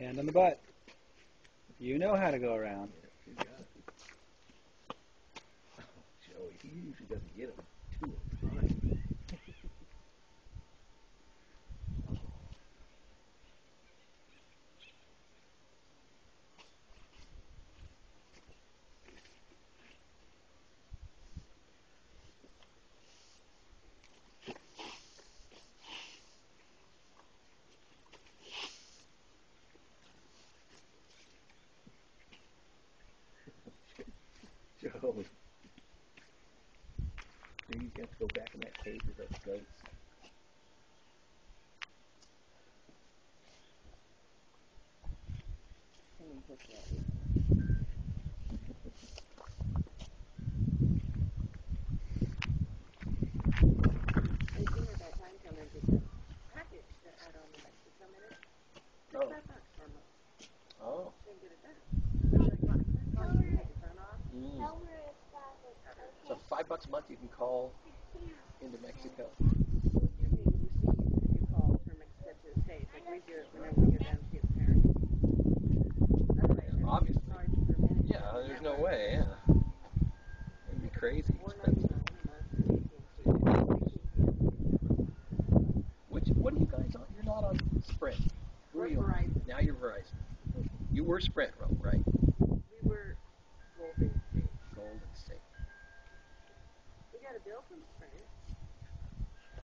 Hand on the butt. You know how to go around. Joey, he usually doesn't get them two at a Joey. Maybe you have to go back in that cage with those goats. I bucks a month you can call into Mexico. What you can receive if you call from Mexico to the States. Like we do it whenever we go down to see the parents. Otherwise, you're Obviously. charged per minute. Yeah, there's no way, yeah. It'd be crazy expensive. ninety nine a month for AT&T. Which what are you guys on? You're not on Sprint. Who are you on? Now you're Verizon. You were Sprint, right? We were got a bill from Sprint